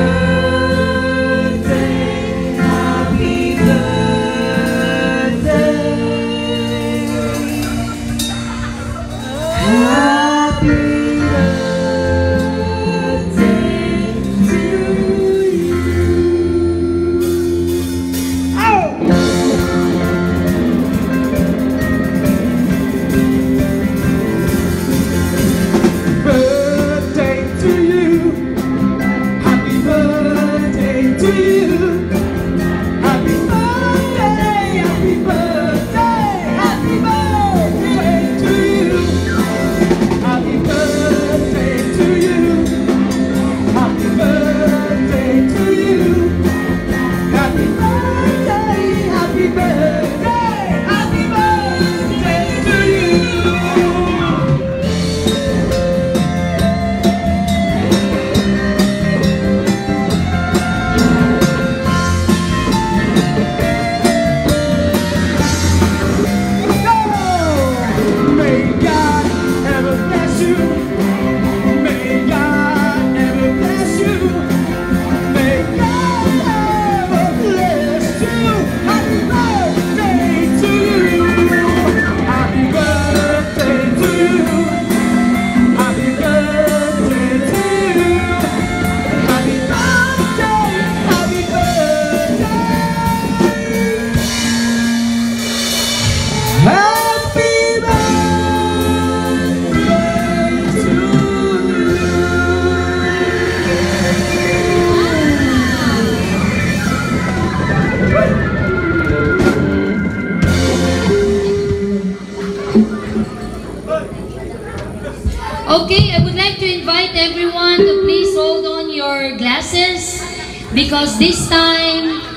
you. Okay, I would like to invite everyone to please hold on your glasses because this time